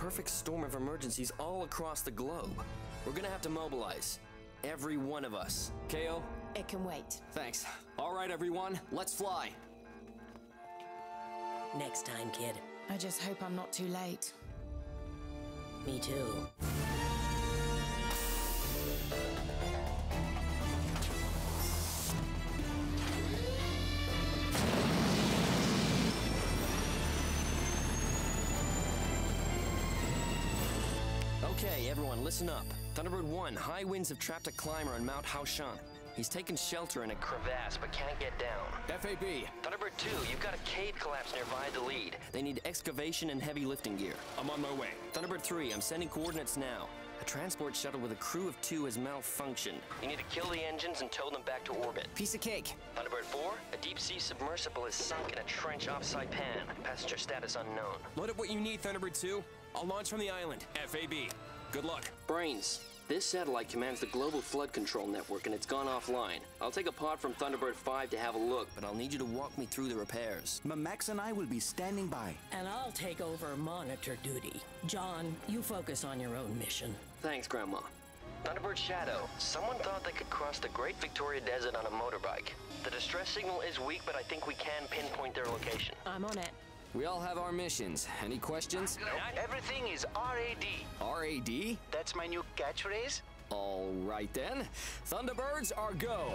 perfect storm of emergencies all across the globe. We're gonna have to mobilize. Every one of us. Kayo? It can wait. Thanks. All right, everyone, let's fly. Next time, kid. I just hope I'm not too late. Me too. Okay, everyone, listen up. Thunderbird 1, high winds have trapped a climber on Mount Haoshan. He's taken shelter in a crevasse but can't get down. FAB, Thunderbird 2, you've got a cave collapse nearby the lead. They need excavation and heavy lifting gear. I'm on my way. Thunderbird 3, I'm sending coordinates now. A transport shuttle with a crew of two has malfunctioned. You need to kill the engines and tow them back to orbit. Piece of cake. Thunderbird 4, a deep sea submersible is sunk in a trench off Saipan. Passenger status unknown. Load up what you need, Thunderbird 2. I'll launch from the island. FAB. Good luck. Brains. This satellite commands the global flood control network and it's gone offline. I'll take a pod from Thunderbird 5 to have a look, but I'll need you to walk me through the repairs. Max and I will be standing by. And I'll take over monitor duty. John, you focus on your own mission. Thanks, Grandma. Thunderbird Shadow. Someone thought they could cross the Great Victoria Desert on a motorbike. The distress signal is weak, but I think we can pinpoint their location. I'm on it. We all have our missions. Any questions? Everything is RAD. RAD? That's my new catchphrase. All right then. Thunderbirds are go.